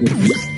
Thank you.